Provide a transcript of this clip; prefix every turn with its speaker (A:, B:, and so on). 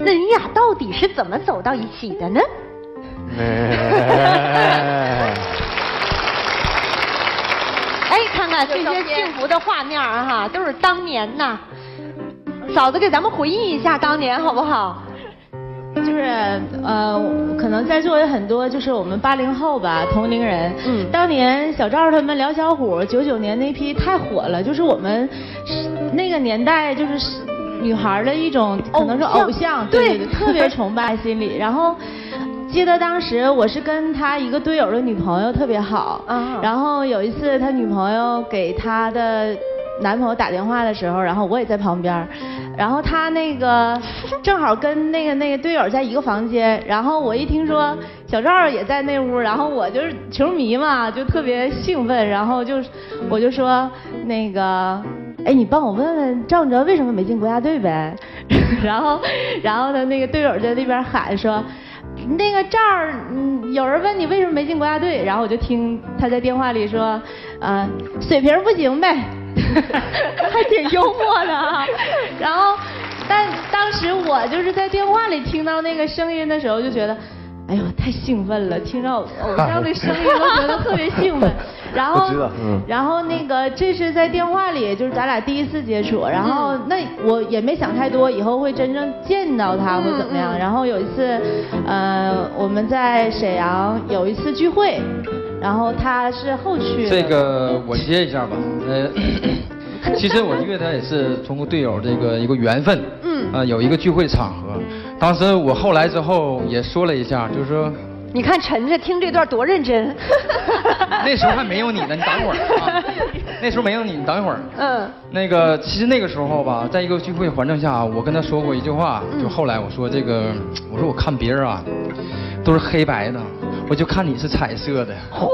A: 那你俩到底是怎么走到一起的呢？哎，看看这些幸福的画面啊，哈，都是当年呐。嫂子给咱们回忆一下当年好不好？
B: 就是呃，可能在座有很多就是我们八零后吧，同龄人。嗯。当年小赵他们聊小虎九九年那批太火了，就是我们那个年代就是女孩的一种可能是偶像，对特别崇拜心理。然后记得当时我是跟他一个队友的女朋友特别好，然后有一次他女朋友给他的男朋友打电话的时候，然后我也在旁边。然后他那个 正好跟那个那个队友在一个房间，然后我一听说小赵也在那屋，然后我就是球迷嘛，就特别兴奋，然后就我就说那个，哎，你帮我问问赵哲为什么没进国家队呗？然后然后他那个队友在那边喊说，那个赵，嗯，有人问你为什么没进国家队，然后我就听他在电话里说，呃，水平不行呗。还挺幽默的啊，然后，但当时我就是在电话里听到那个声音的时候，就觉得，哎呦，太兴奋了！听到偶像的声音都觉得特别兴奋。然后，然后那个这是在电话里，就是咱俩第一次接触。然后那我也没想太多，以后会真正见到他会怎么样。然后有一次，呃，我们在沈阳有一次聚会。然后他是后去。
C: 这个我接一下吧，呃，其实我约他也是通过队友这个一个缘分，嗯，啊有一个聚会场合，当时我后来之后也说了一下，就是说，
A: 你看陈这听这段多认真，
C: 那时候还没有你呢，你等一会儿啊，那时候没有你，你等一会儿，嗯，那个其实那个时候吧，在一个聚会环境下，我跟他说过一句话，就后来我说这个，我说我看别人啊，都是黑白的。我就看你是彩色的。哇！